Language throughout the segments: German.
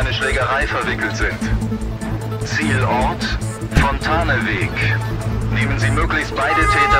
eine Schlägerei verwickelt sind. Zielort Fontaneweg. Nehmen Sie möglichst beide Täter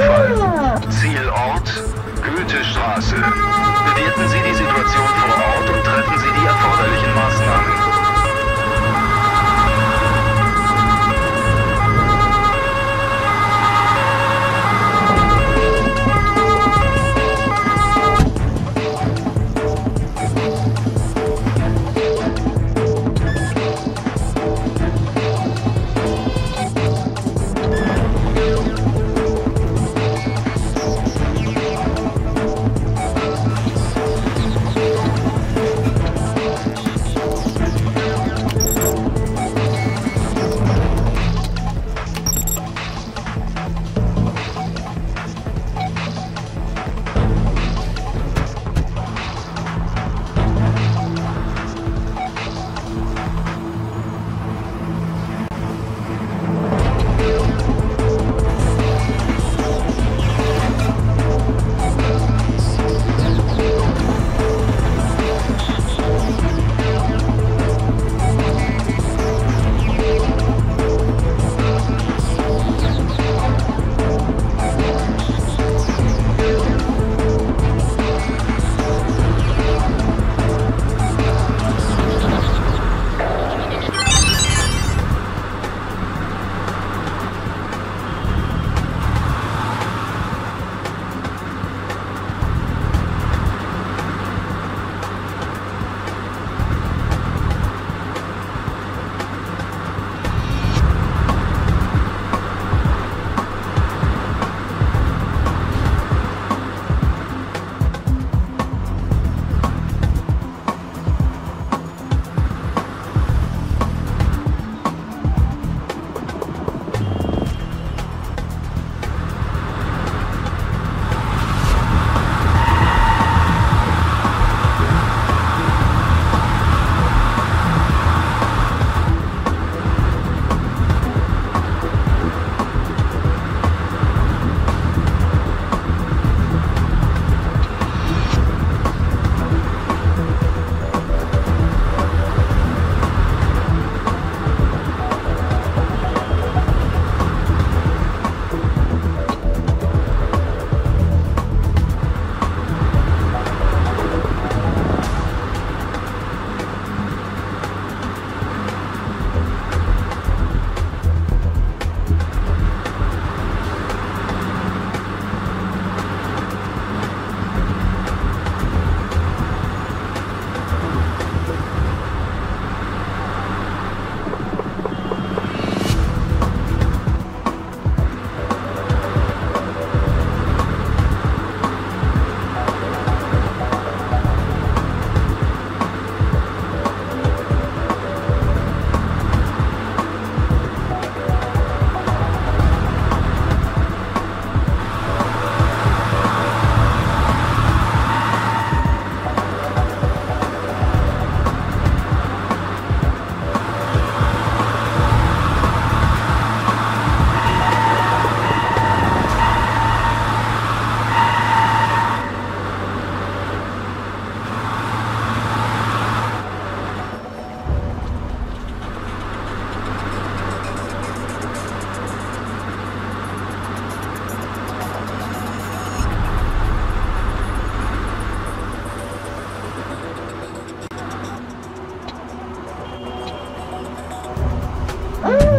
Verkehrsunfall. Zielort Goethestraße. Bewerten Sie die Situation vor Ort und treffen Sie die erforderlichen Maßnahmen.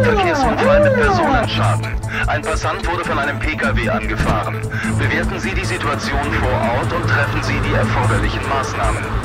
Verkehrsunfall mit Personenschaden. Ein Passant wurde von einem Pkw angefahren. Bewerten Sie die Situation vor Ort und treffen Sie die erforderlichen Maßnahmen.